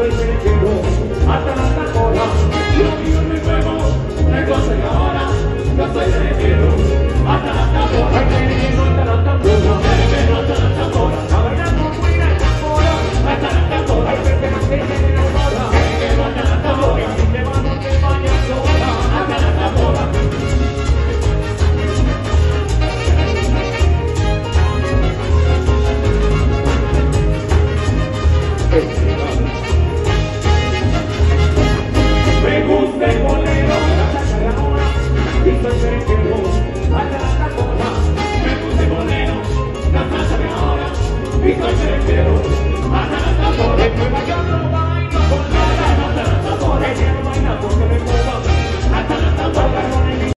I've been drinking, no, I've